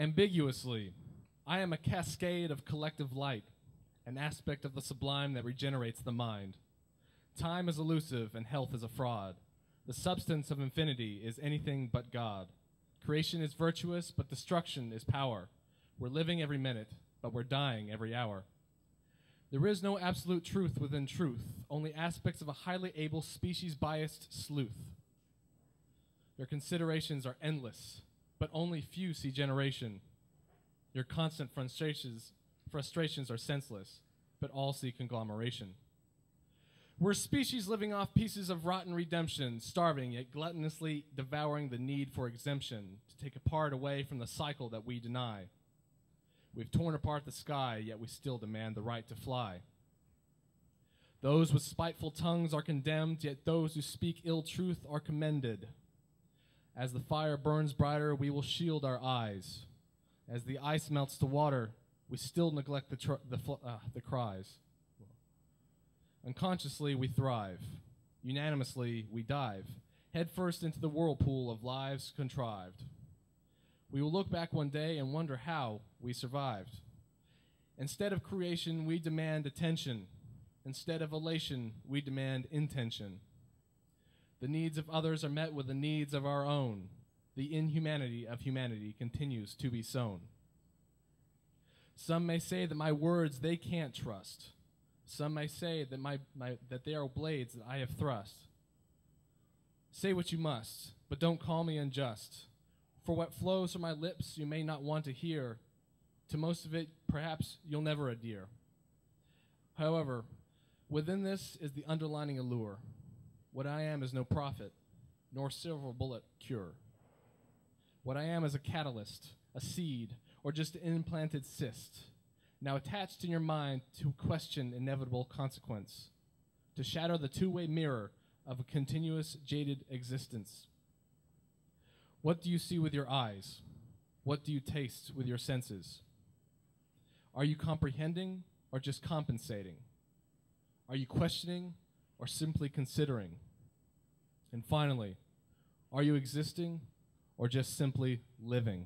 Ambiguously, I am a cascade of collective light, an aspect of the sublime that regenerates the mind. Time is elusive and health is a fraud. The substance of infinity is anything but God. Creation is virtuous, but destruction is power. We're living every minute, but we're dying every hour. There is no absolute truth within truth, only aspects of a highly able species biased sleuth. Their considerations are endless, but only few see generation. Your constant frustrations, frustrations are senseless, but all see conglomeration. We're species living off pieces of rotten redemption, starving yet gluttonously devouring the need for exemption to take a part away from the cycle that we deny. We've torn apart the sky, yet we still demand the right to fly. Those with spiteful tongues are condemned, yet those who speak ill truth are commended. As the fire burns brighter, we will shield our eyes. As the ice melts to water, we still neglect the, the, uh, the cries. Unconsciously, we thrive. Unanimously, we dive, headfirst into the whirlpool of lives contrived. We will look back one day and wonder how we survived. Instead of creation, we demand attention. Instead of elation, we demand intention. The needs of others are met with the needs of our own. The inhumanity of humanity continues to be sown. Some may say that my words they can't trust. Some may say that, my, my, that they are blades that I have thrust. Say what you must, but don't call me unjust. For what flows from my lips you may not want to hear. To most of it, perhaps you'll never adhere. However, within this is the underlining allure. What I am is no prophet, nor silver bullet cure. What I am is a catalyst, a seed, or just an implanted cyst, now attached in your mind to question inevitable consequence, to shatter the two way mirror of a continuous jaded existence. What do you see with your eyes? What do you taste with your senses? Are you comprehending or just compensating? Are you questioning or simply considering? And finally, are you existing or just simply living?